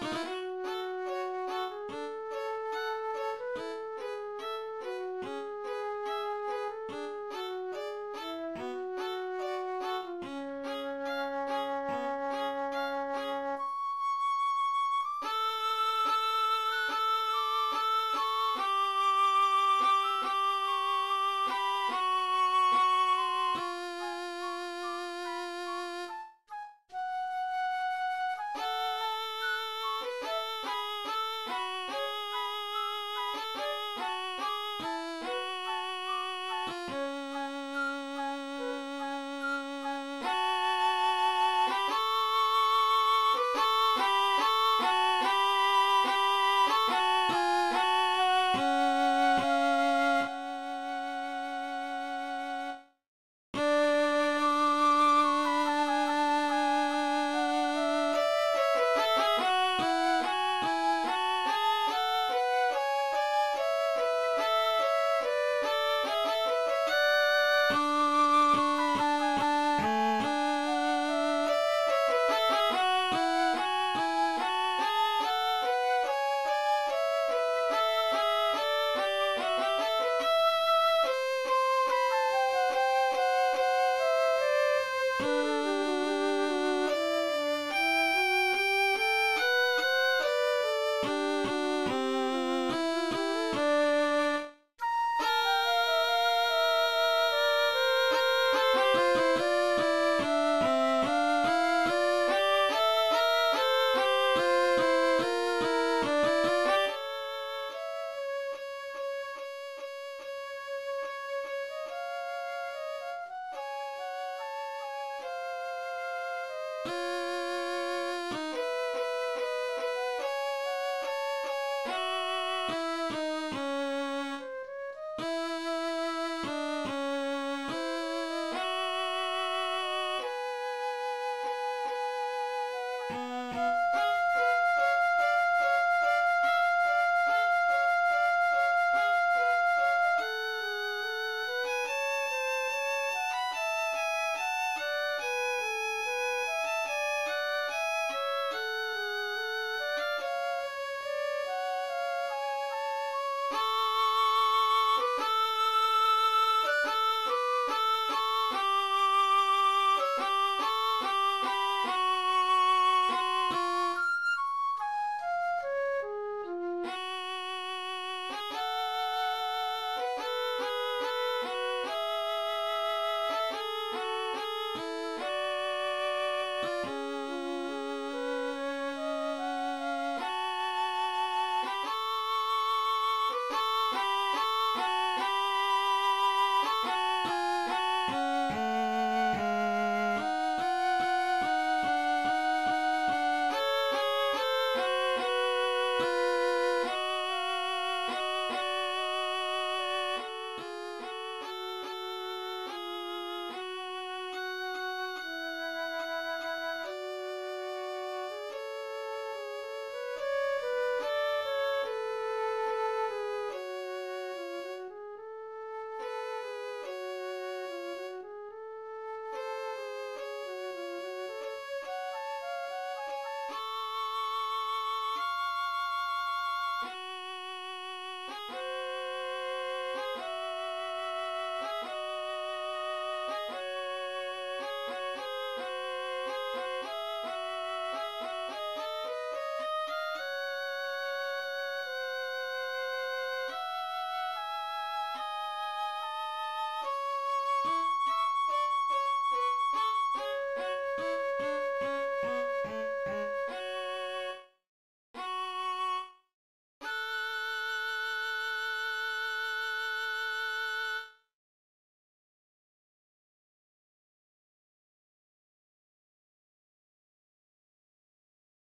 Bye. Música